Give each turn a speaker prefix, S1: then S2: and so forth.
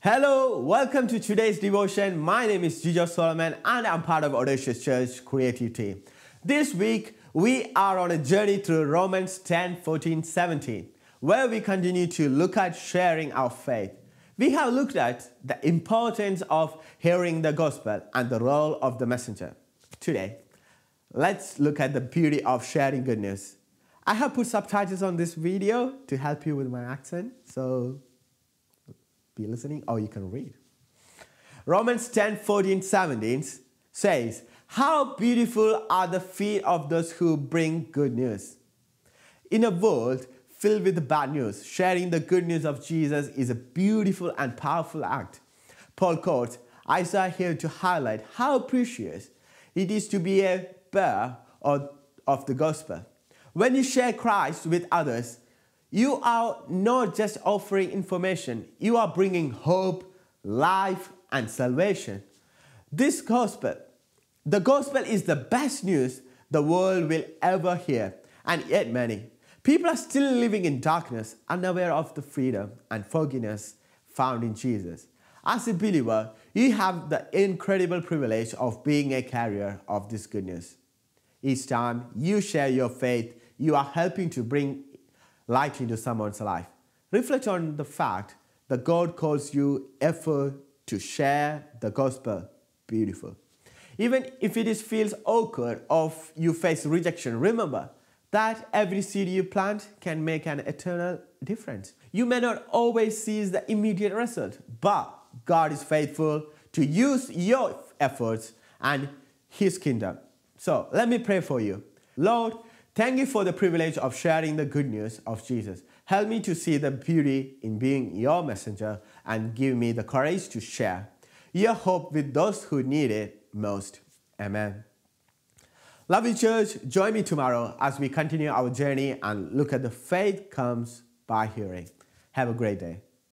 S1: Hello, welcome to today's devotion. My name is Jijo Solomon and I'm part of Audacious Church creative team. This week, we are on a journey through Romans 10, 14, 17, where we continue to look at sharing our faith. We have looked at the importance of hearing the gospel and the role of the messenger. Today, let's look at the beauty of sharing good news. I have put subtitles on this video to help you with my accent, so be listening or you can read. Romans 10 14 17 says, How beautiful are the feet of those who bring good news. In a world filled with bad news, sharing the good news of Jesus is a beautiful and powerful act. Paul quotes Isaiah here to highlight how precious it is to be a bearer of the gospel. When you share Christ with others, you are not just offering information, you are bringing hope, life, and salvation. This gospel, the gospel is the best news the world will ever hear, and yet many people are still living in darkness, unaware of the freedom and forgiveness found in Jesus. As a believer, you have the incredible privilege of being a carrier of this good news. Each time you share your faith, you are helping to bring light into someone's life. Reflect on the fact that God calls you effort to share the gospel. Beautiful. Even if it is, feels awkward or you face rejection, remember that every seed you plant can make an eternal difference. You may not always see the immediate result, but God is faithful to use your efforts and His kingdom. So let me pray for you. Lord, Thank you for the privilege of sharing the good news of Jesus. Help me to see the beauty in being your messenger and give me the courage to share your hope with those who need it most. Amen. Love you, church. Join me tomorrow as we continue our journey and look at the faith comes by hearing. Have a great day.